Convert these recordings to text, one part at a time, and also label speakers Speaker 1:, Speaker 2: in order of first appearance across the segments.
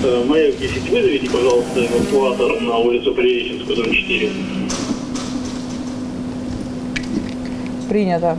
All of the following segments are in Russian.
Speaker 1: Э, Маяк 10, вызовите, пожалуйста, эвакуатор на улицу Приреченскую, дом 4.
Speaker 2: Принято.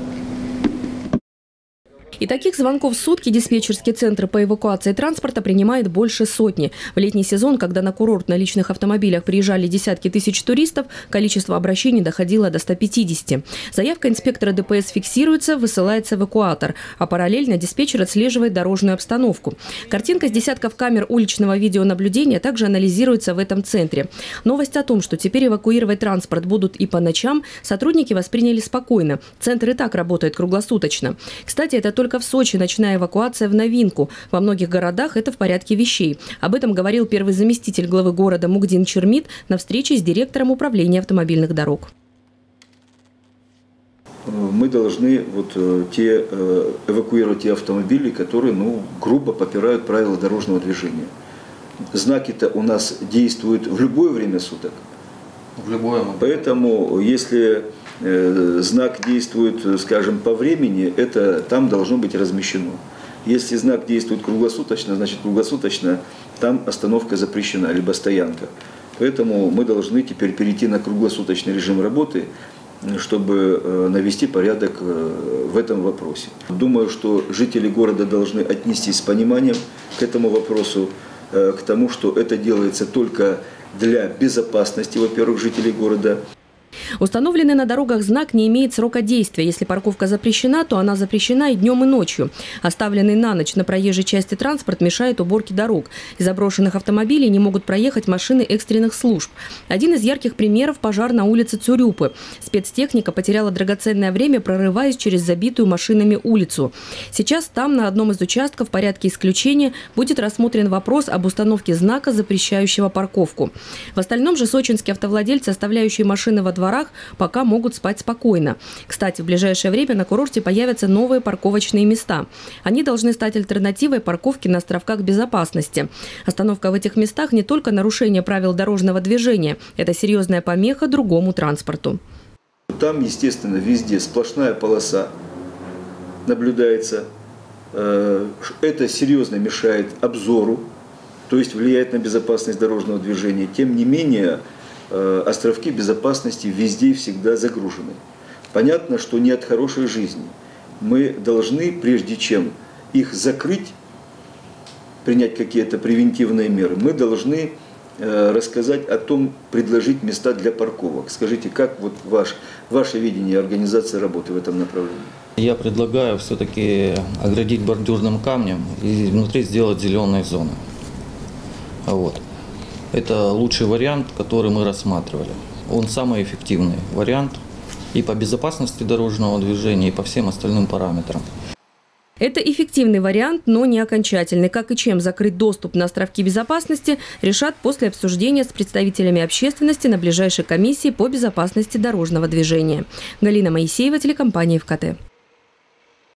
Speaker 3: И таких звонков в сутки диспетчерский центр по эвакуации транспорта принимает больше сотни. В летний сезон, когда на курорт на личных автомобилях приезжали десятки тысяч туристов, количество обращений доходило до 150. Заявка инспектора ДПС фиксируется, высылается эвакуатор, а параллельно диспетчер отслеживает дорожную обстановку. Картинка с десятков камер уличного видеонаблюдения также анализируется в этом центре. Новость о том, что теперь эвакуировать транспорт будут и по ночам, сотрудники восприняли спокойно. Центр и так работает круглосуточно. Кстати, это только в Сочи ночная эвакуация в новинку. Во многих городах это в порядке вещей. Об этом говорил первый заместитель главы города Мугдин Чермит на встрече с директором управления автомобильных дорог.
Speaker 4: мы должны вот э, те, э, эвакуировать те автомобили, которые ну, грубо попирают правила дорожного движения. Знаки-то у нас действуют в любое время суток.
Speaker 5: В любое момент.
Speaker 4: Поэтому, если э, знак действует, скажем, по времени, это там должно быть размещено. Если знак действует круглосуточно, значит круглосуточно там остановка запрещена, либо стоянка. Поэтому мы должны теперь перейти на круглосуточный режим работы, чтобы э, навести порядок э, в этом вопросе. Думаю, что жители города должны отнестись с пониманием к этому вопросу, к тому, что это делается только для безопасности, во-первых, жителей города.
Speaker 3: Установленный на дорогах знак не имеет срока действия. Если парковка запрещена, то она запрещена и днем, и ночью. Оставленный на ночь на проезжей части транспорт мешает уборке дорог. Из заброшенных автомобилей не могут проехать машины экстренных служб. Один из ярких примеров – пожар на улице Цюрюпы. Спецтехника потеряла драгоценное время, прорываясь через забитую машинами улицу. Сейчас там, на одном из участков, в порядке исключения, будет рассмотрен вопрос об установке знака, запрещающего парковку. В остальном же сочинские автовладельцы, оставляющие машины во дворах, пока могут спать спокойно. Кстати, в ближайшее время на курорте появятся новые парковочные места. Они должны стать альтернативой парковке на островках безопасности. Остановка в этих местах не только нарушение правил дорожного движения, это серьезная помеха другому транспорту.
Speaker 4: Там, естественно, везде сплошная полоса наблюдается. Э, Это серьезно мешает обзору, то есть влияет на безопасность дорожного движения. Тем не менее, островки безопасности везде и всегда загружены. Понятно, что не от хорошей жизни. Мы должны, прежде чем их закрыть, принять какие-то превентивные меры, мы должны э, рассказать о том, предложить места для парковок. Скажите, как вот ваш, ваше видение организации работы в этом направлении?
Speaker 5: Я предлагаю все-таки оградить бордюрным камнем и внутри сделать зеленые зоны. Вот. Это лучший вариант, который мы рассматривали. Он самый эффективный вариант и по безопасности дорожного движения, и по всем остальным параметрам.
Speaker 3: Это эффективный вариант, но не окончательный. Как и чем закрыть доступ на островки безопасности, решат после обсуждения с представителями общественности на ближайшей комиссии по безопасности дорожного движения. Галина Моисеева, телекомпания ВКТ.